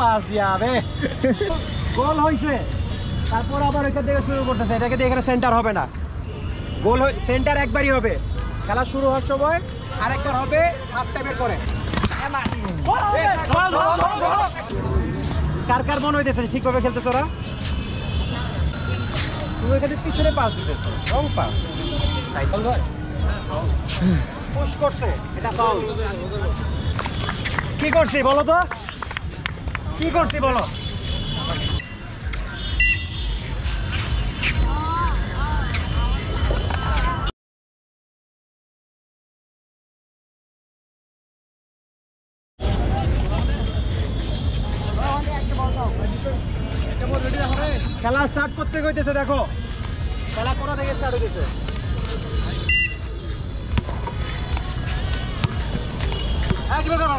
Pass যাবে গোল হয়েছে তারপর আবার থেকে শুরু করতেছে। এটাকে দিয়ে এখানে সেন্টার হবে না। গোল সেন্টার একবারই হবে। খেলা শুরু হওয়ার সময় আরেকবার হবে হাফ টাইমের পরে। কার কার মনে হইতেছে? ঠিকভাবে খেলতেছ ওরা? তুমি এখানে পিছনে পাস দিতেছ। রং পাস সাইকেল ধর পুশ করছে। এটা কি করছি বলো তো? কি করছি বলো? খেলা স্টার্ট করতে হইতেছে দেখো। খেলা কোথা থেকে স্টার্ট হইতেছে? হ্যাঁ, কি ব্যাপার?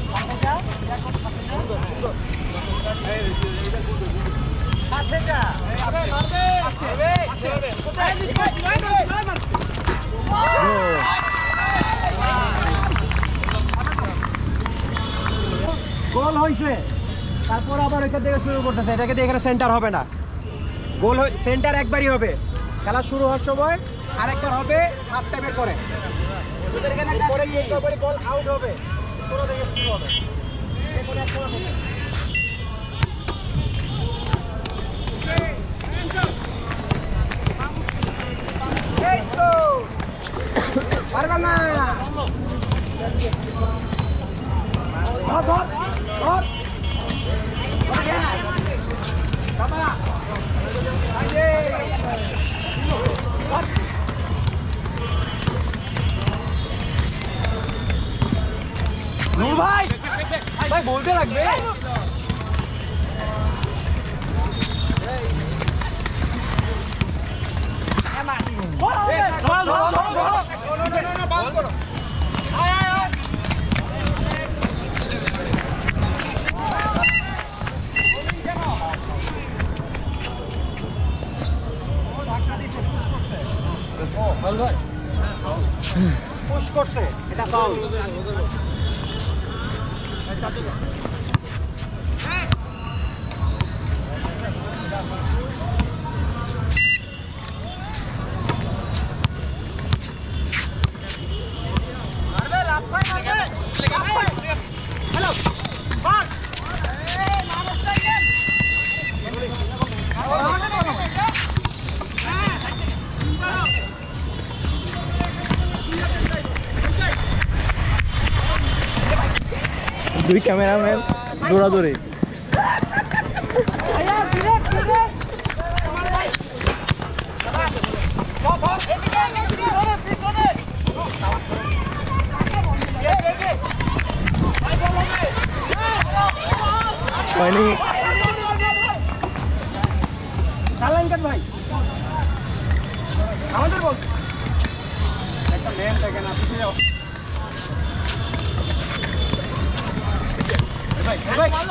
গোল হয়েছে। তারপর আবার এখান থেকে শুরু করতেছে। এটাকে দিয়ে এখানে সেন্টার হবে না। গোল সেন্টার একবারই হবে। খেলা শুরু হওয়ার সময় আরেকবার হবে হাফ টাইমের পরে। পরে গোল আউট হবে। কোনো থেকে শুরু হবে করছে। এটা ফাউল দুই ক্যামেরাম্যান দৌড়াদৌড়ি হয়নি কালাঙ্কার ভাই। আমাদের বল। একটা মেন থাকে না তুমি যাও ভাই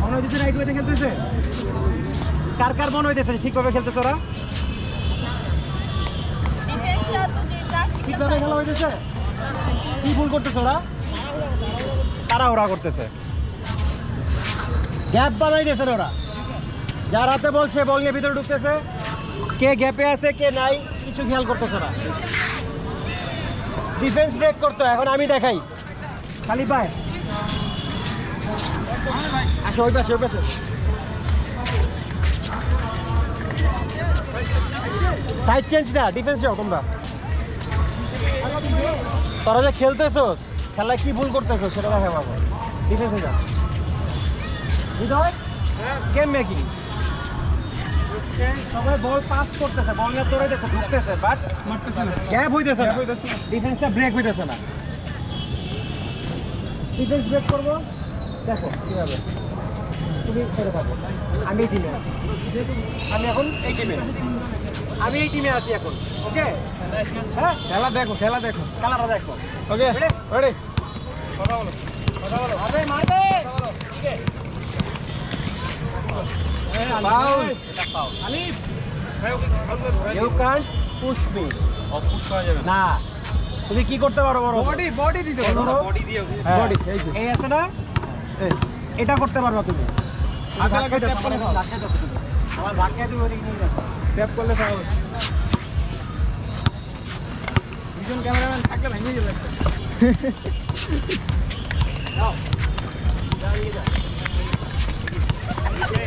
মনে হইতেছে রাইট ওয়েতে খেলতেছে। কার কার মনে হইতেছে ঠিকভাবে খেলতেছে ওরা? ঠিকভাবে খেলা হইতেছে? কি ভুল করতেছে ওরা? তারা ওরা করতেছে। গ্যাপ বানাই দিয়েছে ওরা। যার হাতে বল বল নিয়ে ভিতরে ঢুকতেছে। কে গ্যাপে আছে, কে নাই, কিছু খেয়াল করতেছে না। ডিফেন্স ব্রেক করতো, এখন আমি দেখাই। খালি পায় আসো, ওই পাশে ওই পাশে। সাইড চেঞ্জ না ডিফেন্স যাও তোমরা। তোরা যে খেলতেছোস, খেলায় কি ভুল করতেছো সেটা দেখে পাবো। ডিফেন্সে যা গেম মেকিং সবাই পাস করতেছে ঢুকতেছে হইতেছে না। ডিফেন্সটা ব্রেক হইতেছে না। ডিফেন্স ব্রেক করব। দেখো কীভাবে? তুমি ছেড়ে থাকো আমি এই টিমে আমি এখন এই টিমে আমি এই টিমে আছি এখন ওকে হ্যাঁ? খেলা দেখো খেলা দেখো। কালারটা দেখো। ওকে রেডি কথা বলো কথা বলো। আরে মারবে. আলিফ! ইউ ক্যান্ট পুশ মি করা যাবে। না। তুমি কি করতে পারো বড় বডি? বডি দিতে পারো। বডি দিয়ে হ্যাঁ। বডি এই আছে না? এটা করতে পারবা তুমি ট্যাপ করে আমার ওদিকে নিয়ে ট্যাপ করলে দুজন ক্যামেরাম্যান থাকলে ভেঙে যাবে পিছনে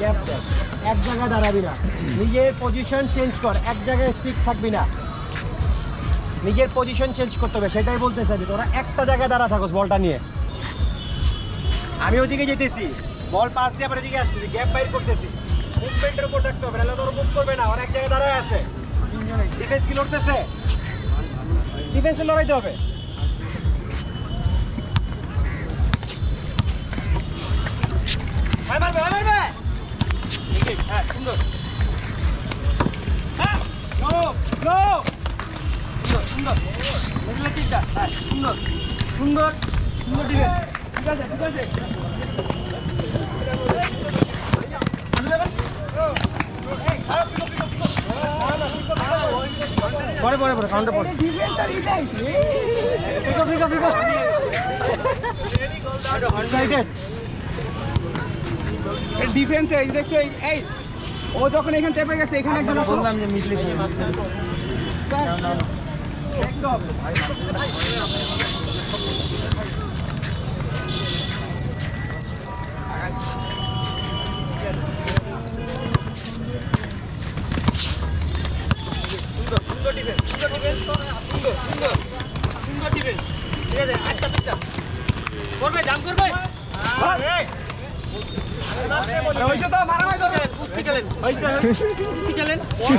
gap এক জায়গায় দাঁড়াবি না। নিজের পজিশন চেঞ্জ কর, এক জায়গায় স্টিক থাকবি না। নিজের পজিশন চেঞ্জ করতে হবে, সেটাই বলতে চাইবি তোরা একটা জায়গায় দাঁড়া থাকোস বলটা নিয়ে। আমি ওদিকে যেতেছি, বল পাস দিয়ে আবার এদিকে আসতেছি গ্যাপ বাইর করতেছি। মুভমেন্টের উপর থাকতে হবে, নাহলে তোর মুভ করবে না এক জায়গায় দাঁড়ায় আছে। ডিফেন্স কি লড়তেছে? ডিফেন্সে লড়াইতে হবে। ভাই, মারবে। ভাই মারবে ঠিক হ্যাঁ সুন্দর হ্যাঁ গো গো সুন্দর সুন্দর মিডলে তিনটা হ্যাঁ সুন্দর সুন্দর সুন্দর দিবে ঠিক আছে ঠিক আছে পরে পরে পরে কাউন্টার পরে পিকো পিকো পিকো সাইডেড ডিফেন্সে এই দেখছ এই ও যখন এখানে চেপে গেছে এখানে একজন বললাম যে মিডলে দেখতে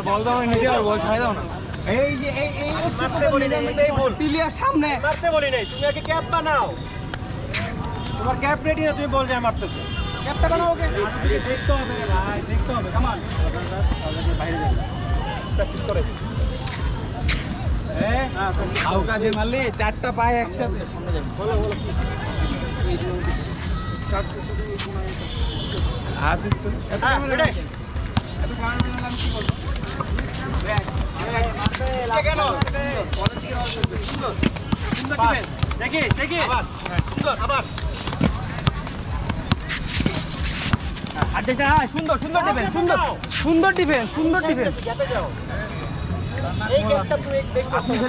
বল দাও সামনে তোমার ক্যাপ রেডি না তুমি বল যায় মারতেছো বানাও ভাই দেখতে হবে মারলি চারটা পায়ে একসাথে বলো হাত উঠতো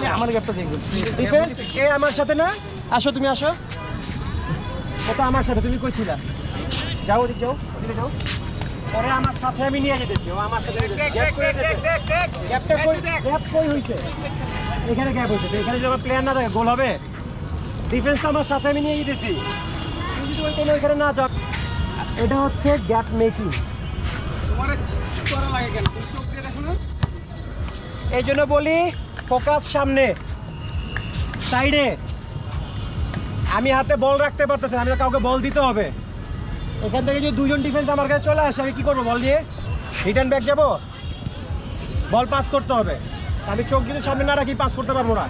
হ্যাঁ, আমার এ আমার সাথে না আসো তুমি আসো ও তো আমার সাথে তুমি কই ছিলা যাও যাও যাও পরে আমার সাথে আমি নিয়ে যেতেছি ও আমার সাথে গ্যাপ কই হইছে? এখানে গ্যাপ হইছে এখানে যদি আমার প্লেয়ার না থাকে গোল হবে। ডিফেন্স আমার সাথে আমি নিয়ে যেতেছি। যদি ওই কোনো এখানে না যাও এটা হচ্ছে গ্যাপ মেকিং এই জন্য বলি ফোকাস সামনে। সাইডে আমি হাতে বল রাখতে পারতেছি আমি কাউকে বল দিতে হবে। এখান থেকে যদি দুজন ডিফেন্স আমার কাছে চলে আসে আমি কি করব বল দিয়ে? রিটার্ন ব্যাক যাব? বল পাস করতে হবে। আমি চোখ যদি সামনে না রাখি পাস করতে পারব না।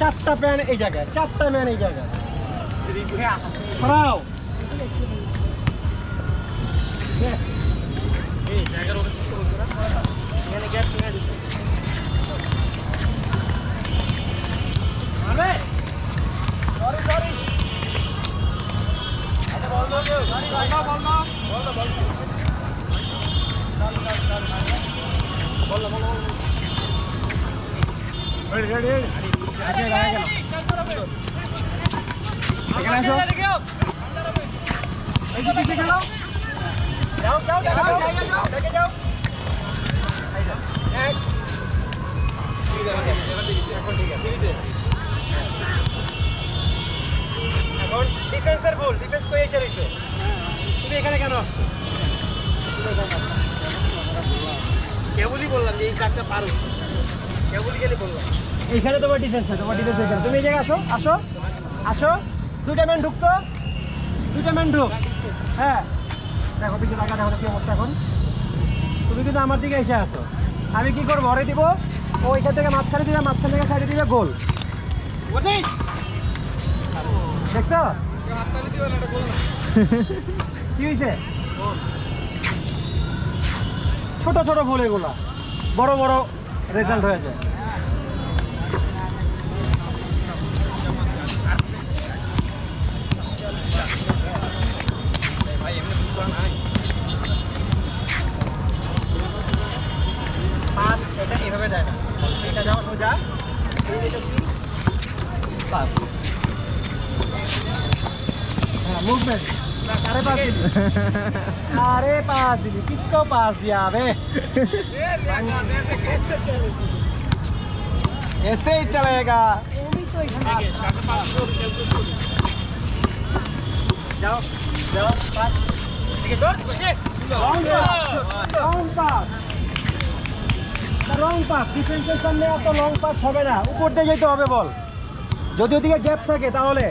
চারটা প্যান এই জায়গায় চারটা ম্যান এই জায়গায়। ডিফেন্সের ভুল ডিফেন্স কই এসে রইছে? তুমি এখানে কেন? কেবলই বললাম যে এই কাজটা পারো। কেবলই গেলে বললাম। এইখানে তোমার ডিফেন্স তোমার ডিফেন্স এখানে। তুমি এই জায়গায় আসো আসো আসো। দুইটা ম্যান ঢুকতো। দুইটা ম্যান ঢুক। হ্যাঁ। দেখো পিছনে টাকা দেখো কি অবস্থা এখন। তুমি কিন্তু আমার দিকে এসে আসো আমি কি করব? ঘরে দিব। ও ওইখান থেকে মাঝখানে দিবে মাঝখান থেকে সাইডে দিবে গোল। দেখছ? ছোট ছোট ভুল এগুলা। বড় বড় রেজাল্ট হয়েছে। किसको पास दिया अबे ऐसे ही चलेगा जाओ जाओ पास ठीक है don't long pass long pass long pass ডিফেন্সের সামনে এত লং পাস হবে না উপর দিয়ে যেতে হবে বল যদি ওদিকে গ্যাপ থাকে তাহলে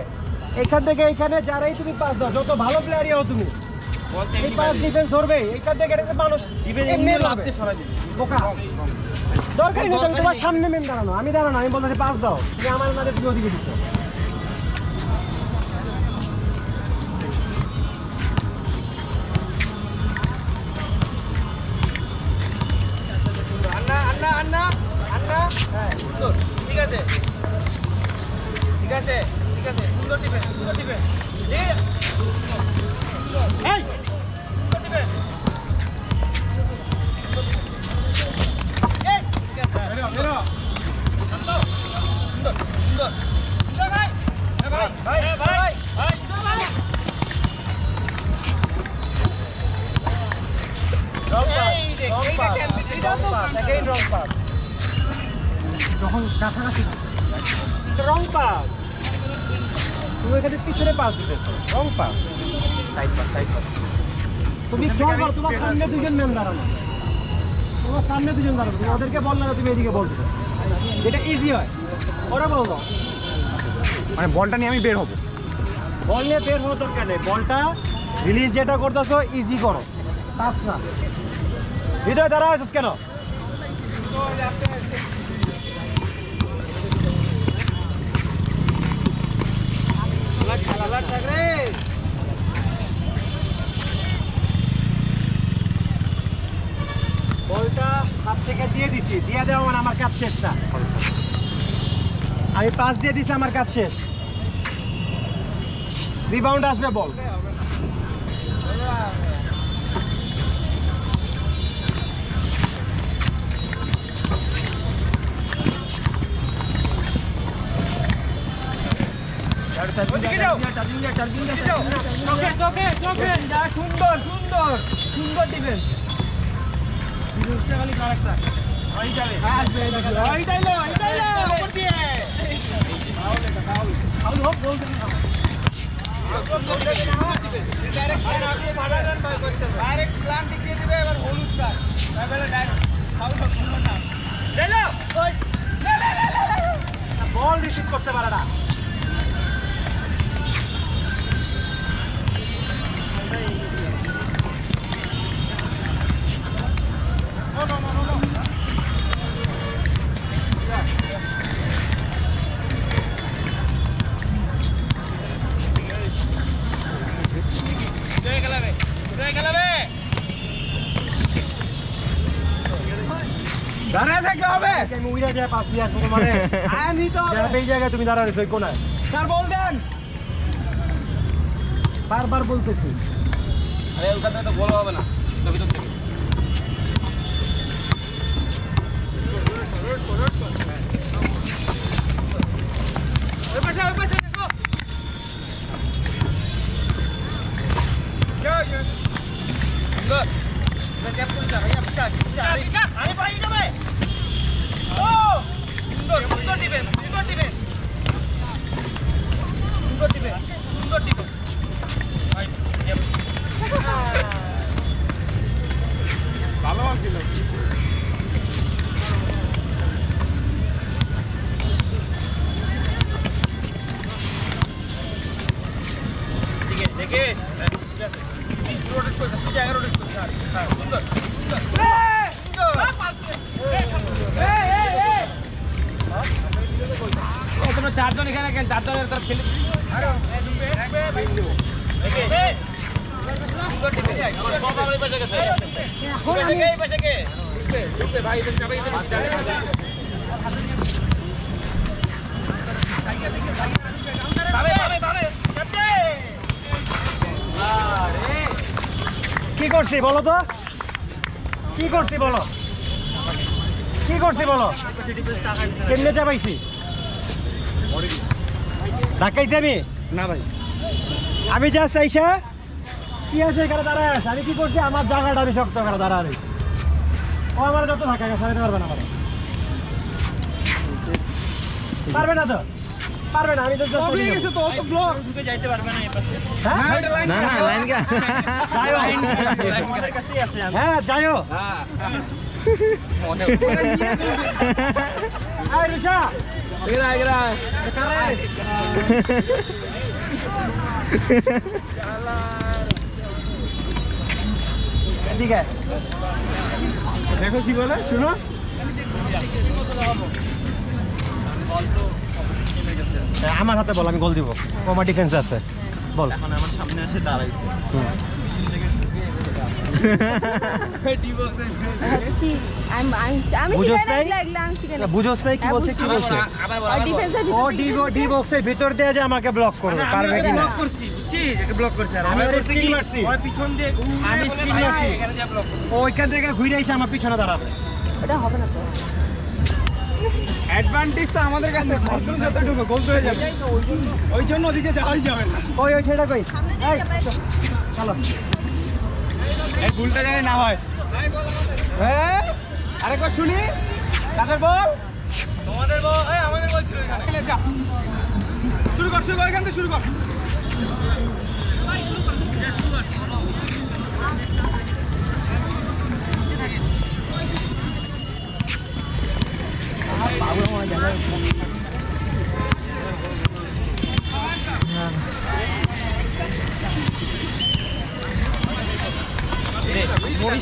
এখান থেকে এখানে যারাই তুমি পাস দাও যত ভালো প্লেয়ারই হও তুমি এই পাস ডিফেন্স ধরবে থেকে এটা মানুষ এমনি লাভতে বোকা। দরকারই নেই তুমি তোমার সামনে মেন দাঁড়ানো। আমি দাঁড়ানো আমি বলতে পাস দাও। তুমি আমার মাঝে তুমি ওদিকে দিচ্ছ হ্যাঁ সুন্দর। ঠিক আছে। ঠিক আছে ঠিক আছে। সুন্দর টিপে সুন্দর টিপে এই! Wrong pass. যখন কাছাকাছি রং পাস তুমি এখানে পিছনে pass দিতেছো wrong pass side pass side pass তুমি খেয়াল করো তোমার সামনে দুজন ম্যান দাঁড়ানো তোমার সামনে দুজন দাঁড়ানো তুমি ওদেরকে বল না তুমি এদিকে বলছো এটা ইজি হয় ওরা বল মানে বলটা নিয়ে আমি বের হব। বল নিয়ে বের হওয়ার দরকার নেই। বলটা রিলিজ যেটা করতেছো ইজি করো। টাফ না। হৃদয় দাঁড়া আছিস কেন? থেকে দিয়ে দিছি। দিয়ে দেওয়া মানে আমার কাজ আমি পাস দিয়ে দিছি, আমার কাজ শেষ। রিবাউন্ড আসবে, বল। সুন্দর সুন্দর সুন্দর ডিফেন্স ডাইরেক্ট প্ল্যান দেখিয়ে দিবে এবার হলুদ স্যার ডাইরেক্ট ফাউল হবে না বল রিসিভ করতে পারে না। আমি তো এই বলতেছি। হবে না। কি করছি বলো তো? কি করছি বলো? কি করছি বলো? কেমনে চাপাইছি? ধাক্কাইছি আমি? না ভাই। আমি জাস্ট আইসা কি আছে এখানে দাঁড়ায় আছে? আমি কি করছি? আমার জায়গাটা আমি শক্ত করে দাঁড়া রয়েছি। ও আমার যত ধাক্কা গেছে সারাতে পারবে না আমার। পারবে না তো? পারবে না আমি তো গেছে তো? তো ব্লক হ্যাঁ? না এটা লাইন না না লাইন গা যাইও। হ্যাঁ যাইও এই রিশা এগরা এগরা কারে? এদিকে দেখো কি বলে শুনো। আমার হাতে বল আমি গোল দিব। ও আমার ডিফেন্স আছে। বল। এখন আমার সামনে এসে দাঁড়াইছে। বুঝোস নাই? কি বলছে কি। বলছে? ও ডি ডি বক্সের ভিতর দিয়ে যে আমাকে ব্লক করবে পারবে কি না আমি স্ক্রিন মারছি পিছন দিয়ে আমি স্ক্রিন মারছি ও ওইখান থেকে ঘুরে এসে আমার পিছনে দাঁড়াবে। ওটা হবে না তো। অ্যাডভান্টেজ তো আমাদের কাছে ফসল যতটুকু গোল হয়ে যাবে। ওই জন্য ওদিকে যাওয়াই যাবে না। ওই ওই ছেলেটা কই? চলো। এই ভুলটা জানি না হয়। হ্যাঁ? আরেকবার শুনি। কাদের বল? তোমাদের বল এই আমাদের বল ছিল এখানে। যা। শুরু কর শুরু কর এখান থেকে শুরু কর। ওই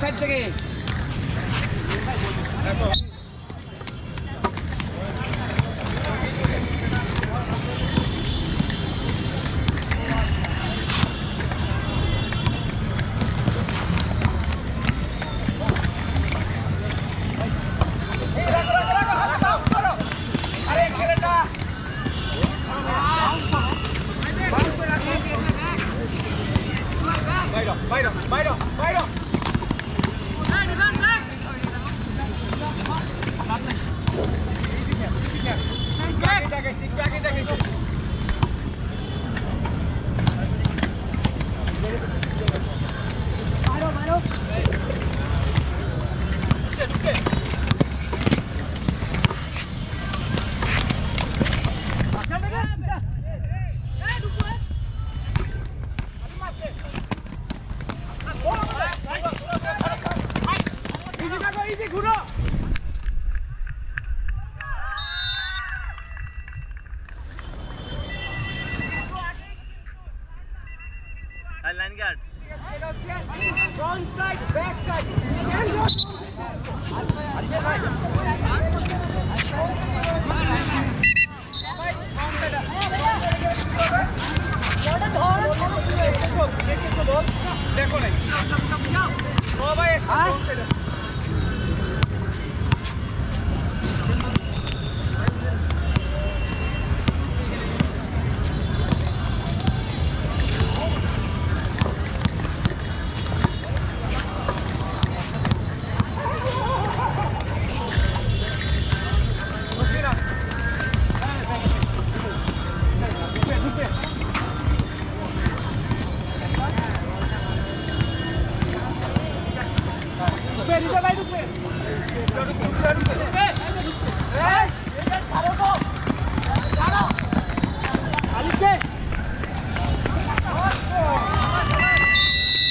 সাইড থেকে easy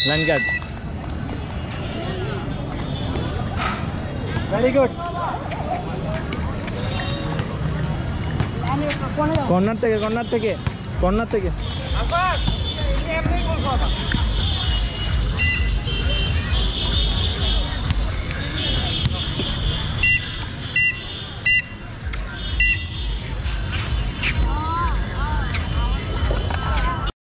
line guard very good corner থেকে কর্নার থেকে কর্নার থেকে।